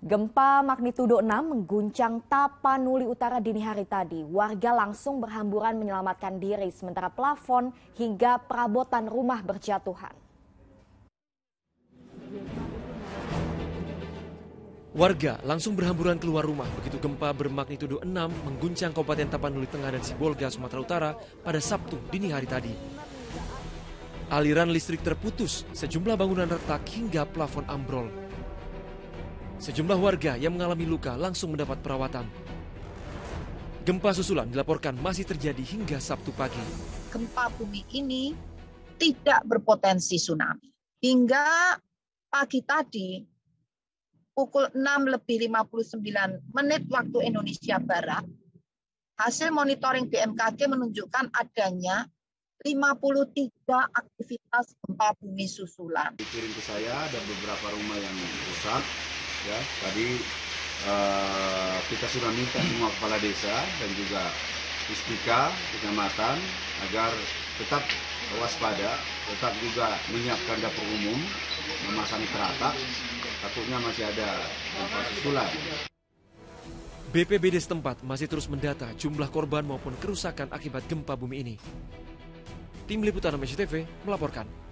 Gempa magnitudo 6 mengguncang Tapanuli Utara dini hari tadi. Warga langsung berhamburan menyelamatkan diri sementara plafon hingga perabotan rumah berjatuhan. Warga langsung berhamburan keluar rumah begitu gempa bermagnitudo 6 mengguncang Kabupaten Tapanuli Tengah dan Sibolga, Sumatera Utara pada Sabtu dini hari tadi. Aliran listrik terputus, sejumlah bangunan retak hingga plafon ambrol. Sejumlah warga yang mengalami luka langsung mendapat perawatan. Gempa susulan dilaporkan masih terjadi hingga Sabtu pagi. Gempa bumi ini tidak berpotensi tsunami. Hingga pagi tadi, pukul 6 lebih 59 menit waktu Indonesia Barat, hasil monitoring BMKG menunjukkan adanya 53 aktivitas gempa bumi susulan. Dikirim ke saya ada beberapa rumah yang rusak, ya tadi uh, kita sudah minta semua kepala desa dan juga istika kecamatan agar tetap waspada, tetap juga menyiapkan dapur umum, memasang teratak, takutnya masih ada gempa susulan. BPBD setempat masih terus mendata jumlah korban maupun kerusakan akibat gempa bumi ini. Tim Liputan TV melaporkan.